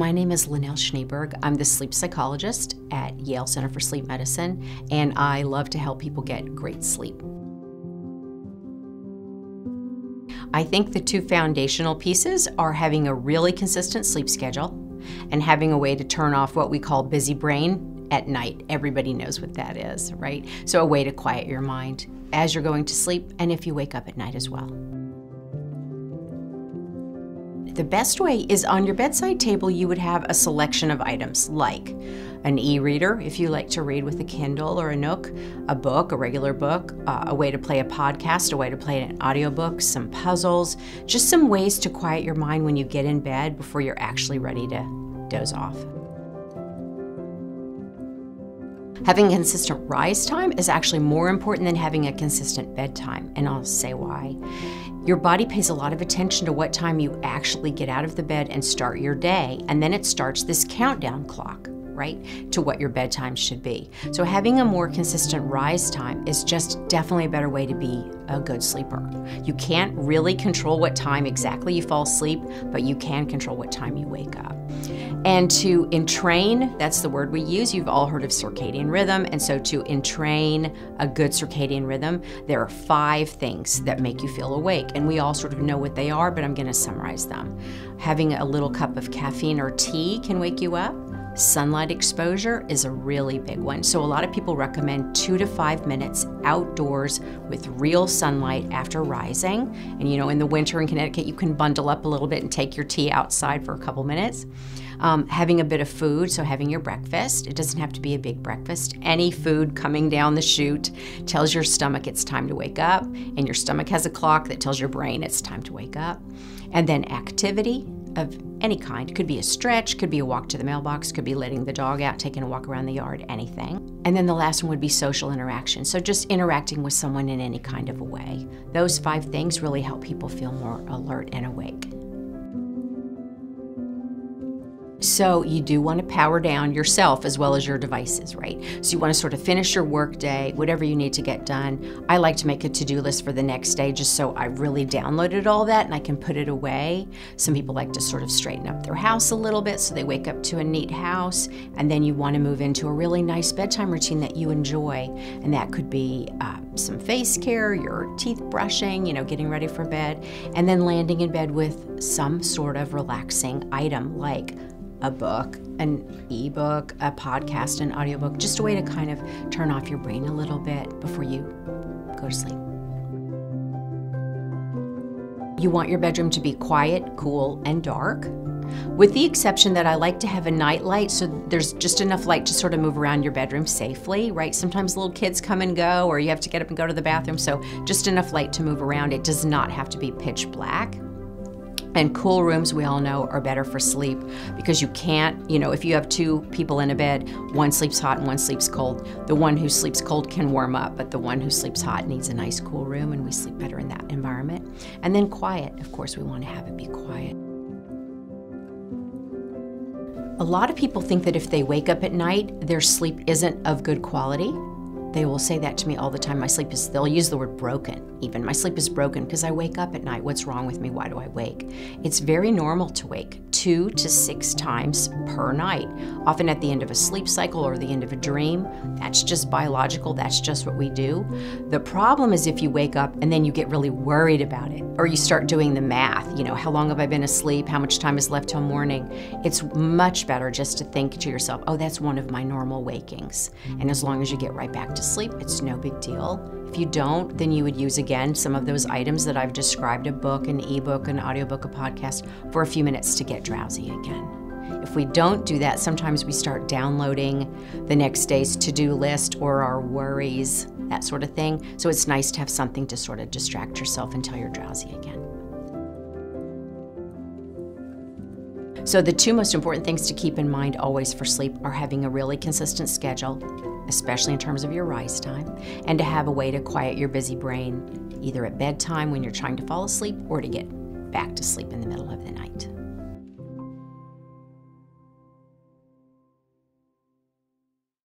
My name is Lynelle Schneeberg. I'm the sleep psychologist at Yale Center for Sleep Medicine, and I love to help people get great sleep. I think the two foundational pieces are having a really consistent sleep schedule and having a way to turn off what we call busy brain at night. Everybody knows what that is, right? So, a way to quiet your mind as you're going to sleep and if you wake up at night as well. The best way is on your bedside table, you would have a selection of items like an e reader, if you like to read with a Kindle or a Nook, a book, a regular book, uh, a way to play a podcast, a way to play an audiobook, some puzzles, just some ways to quiet your mind when you get in bed before you're actually ready to doze off. Having a consistent rise time is actually more important than having a consistent bedtime, and I'll say why. Your body pays a lot of attention to what time you actually get out of the bed and start your day, and then it starts this countdown clock right, to what your bedtime should be. So having a more consistent rise time is just definitely a better way to be a good sleeper. You can't really control what time exactly you fall asleep, but you can control what time you wake up. And to entrain, that's the word we use. You've all heard of circadian rhythm. And so to entrain a good circadian rhythm, there are five things that make you feel awake. And we all sort of know what they are, but I'm going to summarize them. Having a little cup of caffeine or tea can wake you up. Sunlight exposure is a really big one. So, a lot of people recommend two to five minutes outdoors with real sunlight after rising. And you know, in the winter in Connecticut, you can bundle up a little bit and take your tea outside for a couple minutes. Um, having a bit of food, so having your breakfast. It doesn't have to be a big breakfast. Any food coming down the chute tells your stomach it's time to wake up, and your stomach has a clock that tells your brain it's time to wake up. And then activity of any kind. Could be a stretch, could be a walk to the mailbox, could be letting the dog out, taking a walk around the yard, anything. And then the last one would be social interaction. So just interacting with someone in any kind of a way. Those five things really help people feel more alert and awake. So you do want to power down yourself as well as your devices, right? So you want to sort of finish your work day, whatever you need to get done. I like to make a to-do list for the next day just so I really downloaded all that and I can put it away. Some people like to sort of straighten up their house a little bit so they wake up to a neat house and then you want to move into a really nice bedtime routine that you enjoy and that could be uh, some face care, your teeth brushing, you know, getting ready for bed, and then landing in bed with some sort of relaxing item like a book, an ebook, a podcast, an audiobook, just a way to kind of turn off your brain a little bit before you go to sleep. You want your bedroom to be quiet, cool, and dark. With the exception that I like to have a night light so there's just enough light to sort of move around your bedroom safely, right? Sometimes little kids come and go or you have to get up and go to the bathroom, so just enough light to move around. It does not have to be pitch black. And cool rooms, we all know, are better for sleep because you can't, you know, if you have two people in a bed, one sleeps hot and one sleeps cold. The one who sleeps cold can warm up, but the one who sleeps hot needs a nice cool room, and we sleep better in that environment. And then quiet. Of course, we want to have it be quiet. A lot of people think that if they wake up at night, their sleep isn't of good quality. They will say that to me all the time. My sleep is, they'll use the word broken even. My sleep is broken because I wake up at night. What's wrong with me? Why do I wake? It's very normal to wake two to six times per night, often at the end of a sleep cycle or the end of a dream. That's just biological, that's just what we do. The problem is if you wake up and then you get really worried about it, or you start doing the math, you know, how long have I been asleep? How much time is left till morning? It's much better just to think to yourself, oh, that's one of my normal wakings. And as long as you get right back to sleep, it's no big deal. If you don't, then you would use again some of those items that I've described a book, an ebook, an audiobook, a podcast for a few minutes to get drowsy again. If we don't do that, sometimes we start downloading the next day's to do list or our worries, that sort of thing. So it's nice to have something to sort of distract yourself until you're drowsy again. So, the two most important things to keep in mind always for sleep are having a really consistent schedule, especially in terms of your rise time, and to have a way to quiet your busy brain either at bedtime when you're trying to fall asleep or to get back to sleep in the middle of the night.